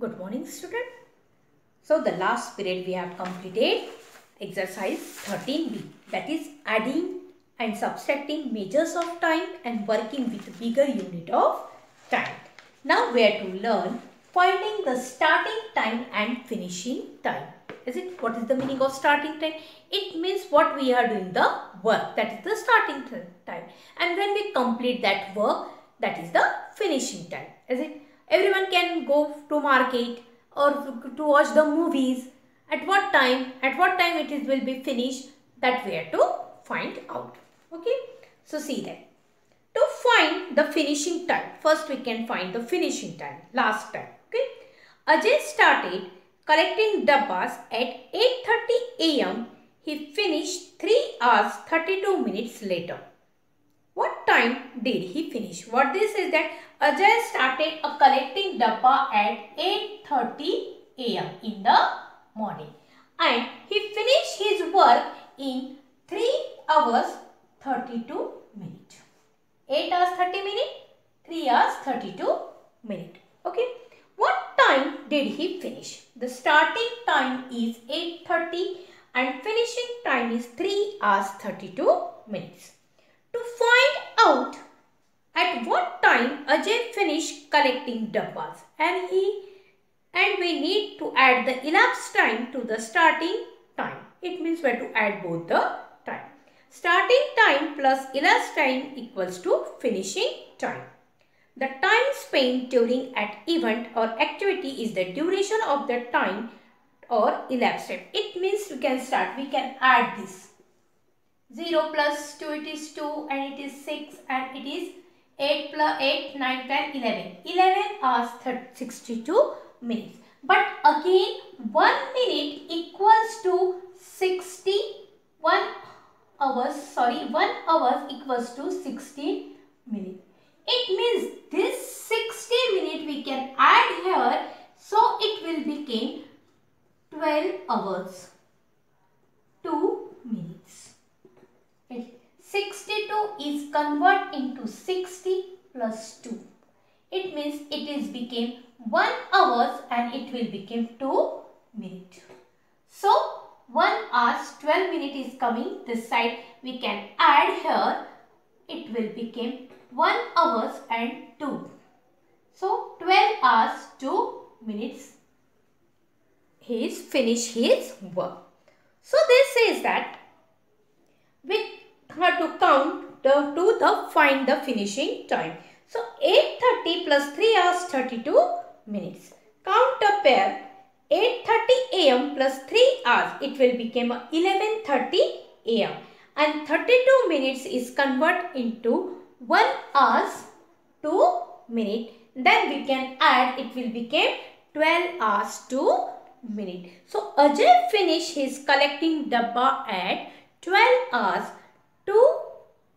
Good morning student. So the last period we have completed exercise 13b that is adding and subtracting measures of time and working with bigger unit of time. Now we are to learn finding the starting time and finishing time. Is it what is the meaning of starting time? It means what we are doing the work that is the starting time and when we complete that work that is the finishing time. Is it? Everyone can go to market or to watch the movies. At what time? At what time it is will be finished? That we have to find out. Okay. So see that. To find the finishing time, first we can find the finishing time, last time. Okay. Ajay started collecting dabbas at 8.30 am. He finished 3 hours 32 minutes later. What time did he finish? What this is that Ajay started a collecting dabba at 8.30 am in the morning. And he finished his work in 3 hours 32 minutes. 8 hours 30 minutes, 3 hours 32 minutes. Okay. What time did he finish? The starting time is 8.30 and finishing time is 3 hours 32 minutes. To find out at what time Ajay finished collecting dabbas and he and we need to add the elapsed time to the starting time. It means we have to add both the time. Starting time plus elapsed time equals to finishing time. The time spent during an event or activity is the duration of the time or elapsed time. It means we can start, we can add this. 0 plus 2 it is 2 and it is 6 and it is 8 plus 8, 9, 10, 11. 11 hours 30, 62 minutes. But again 1 minute equals to 61 hours, sorry 1 hours equals to 60 into 60 plus 2. It means it is became 1 hours and it will become 2 minute. So 1 hours 12 minute is coming this side. We can add here. It will become 1 hours and 2. So 12 hours 2 minutes. He is finished his work. So this says that we have to count the to the find the finishing time. So 8.30 plus 3 hours 32 minutes. Count a pair 8.30 am plus 3 hours. It will become 11.30 am. And 32 minutes is convert into 1 hours 2 minute. Then we can add it will become 12 hours 2 minute. So Ajay finished his collecting dabba at 12 hours 2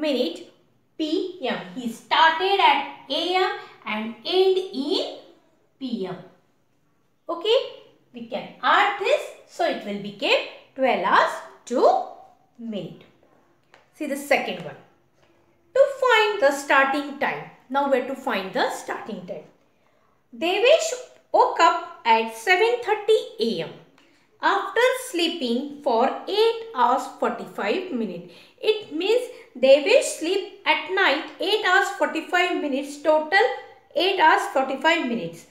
minute PM. He started at AM and end in PM. Okay. We can add this. So it will become 12 hours 2 minute. See the second one. To find the starting time. Now where to find the starting time. Devesh woke up at 7.30 am after sleeping for 8 hours 45 minutes. It means they will sleep at night 8 hours 45 minutes total 8 hours 45 minutes.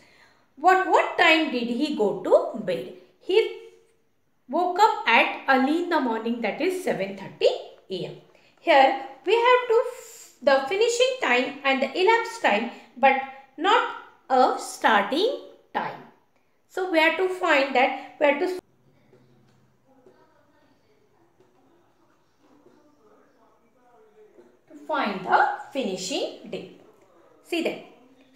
What, what time did he go to bed? He woke up at early in the morning that is 7.30 am. Here we have to the finishing time and the elapsed time but not a starting time. So we have to find that we have to find the finishing day. See that.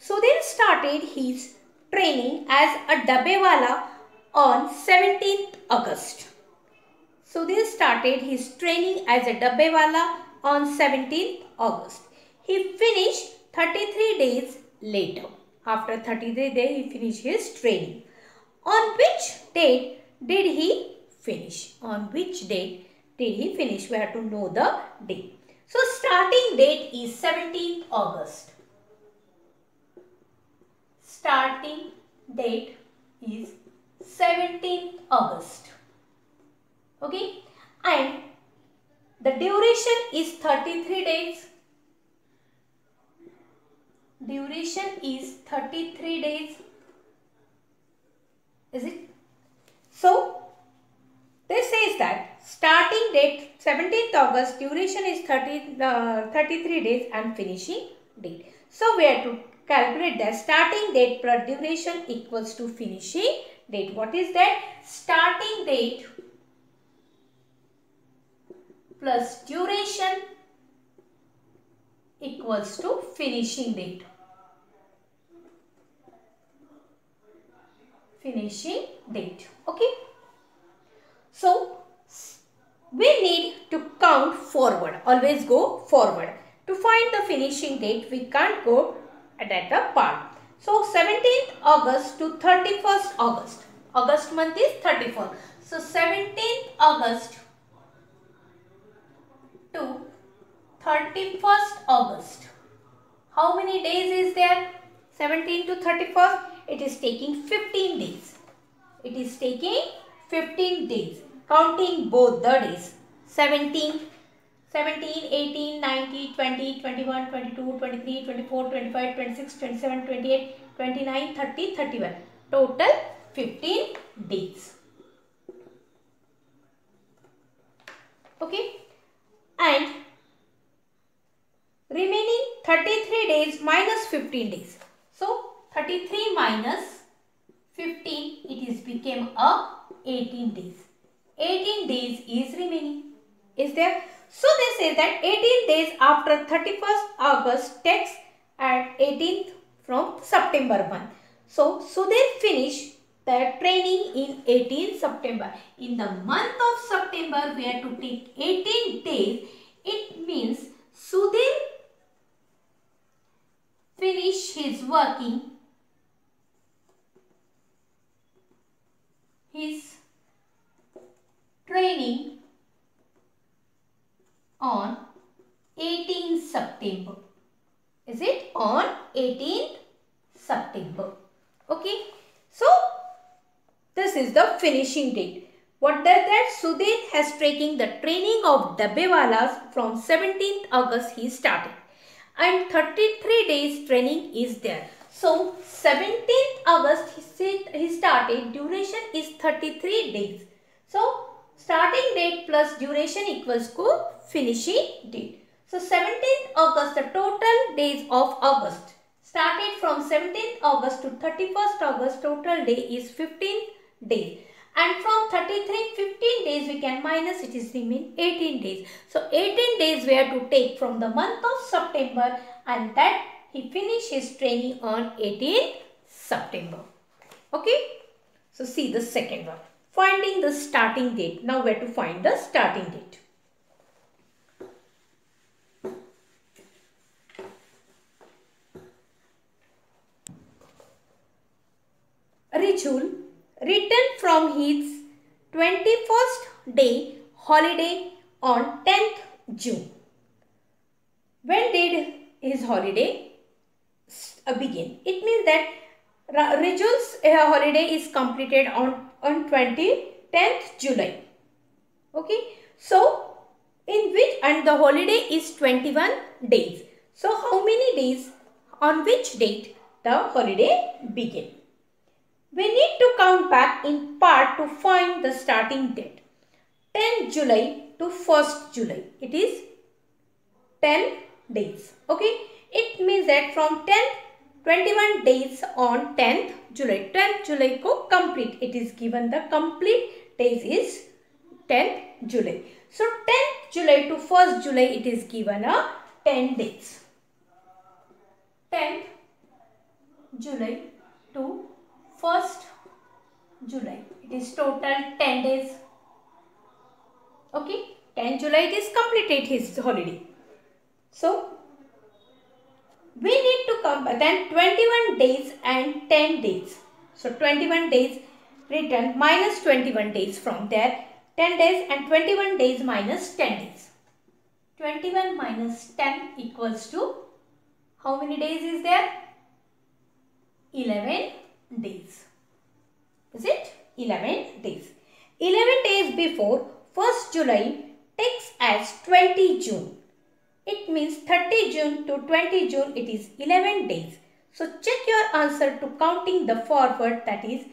Sudhir started his training as a Dabbewala on 17th August. Sudhir started his training as a Dabbewala on 17th August. He finished 33 days later. After 33 days, he finished his training. On which date did he finish? On which date did he finish? We have to know the date. So starting date is 17th August. Starting date is 17th August. Okay. And the duration is 33 days. Duration is 33 days. Is it? So, this says that starting date 17th August, duration is 30, uh, 33 days and finishing date. So, we have to calculate the starting date plus duration equals to finishing date. What is that? Starting date plus duration equals to finishing date. Finishing date. Okay. So, we need to count forward. Always go forward. To find the finishing date, we can't go at the part. So, 17th August to 31st August. August month is 31st. So, 17th August to 31st August. How many days is there? 17 to 31st. It is taking 15 days. It is taking 15 days. Counting both the days. 17, 17, 18, 19, 20, 21, 22, 23, 24, 25, 26, 27, 28, 29, 30, 31. Total 15 days. Okay. And remaining 33 days minus 15 days. So 33 minus 15 it is became a 18 days. 18 days is remaining. Is there? So they say that 18 days after 31st August takes at 18th from September month. So, so they finish the training in 18 September. In the month of September, we have to take 18 days. It means Sudhir finish his working his training on 18 September. Is it on 18th September? Okay. So, this is the finishing date. What does that? Sudhir has taken the training of Dabbewalas from 17th August he started. And 33 days training is there. So, 17th August he, he started. Duration is 33 days. So, starting date plus duration equals to finishing date. So, 17th August, the total days of August. Started from 17th August to 31st August, total day is 15 days. And from 33, 15 days we can minus, it is remain 18 days. So, 18 days we have to take from the month of September and that he finished his training on 18th September. Okay. So, see the second one. Finding the starting date. Now, where to find the starting date? Rijul returned from his 21st day holiday on 10th June. When did his holiday uh, begin? It means that Rijul's uh, holiday is completed on, on 20, 10th July. Okay. So, in which and the holiday is 21 days. So, how many days on which date the holiday begin? We need to count back in part to find the starting date. 10 July to 1st July. It is 10 days. Okay. It means that from 10th 21 days on 10th July. 10th July ko complete. It is given the complete days is 10th July. So 10th July to 1st July it is given a 10 days. 10th July to 1st July. It is total 10 days. Okay. 10 July it is completed his holiday. So, we need to come then 21 days and 10 days. So, 21 days written minus 21 days from there. 10 days and 21 days minus 10 days. 21 minus 10 equals to how many days is there? 11 days. Is it? 11 days. 11 days before 1st July takes as 20 June. It means 30 June to 20 June it is 11 days. So check your answer to counting the forward that is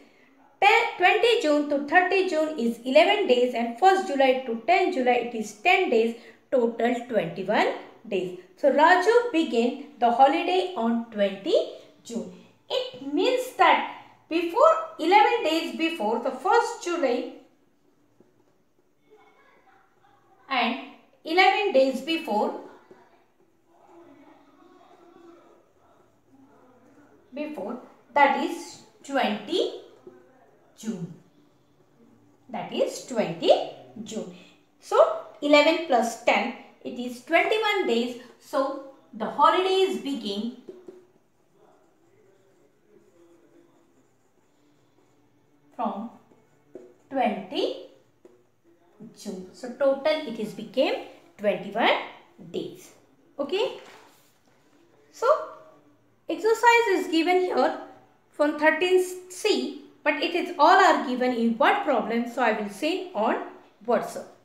10, 20 June to 30 June is 11 days and 1st July to 10 July it is 10 days total 21 days. So Raju began the holiday on 20 June. It means that before 11 days before the 1st July and 11 days before before that is 20 June. That is 20 June. So 11 plus 10 it is 21 days. So the holidays begin from 20 June. So total it is became 21 days. Okay. Exercise is given here from 13C but it is all are given in word problem so I will say on WhatsApp.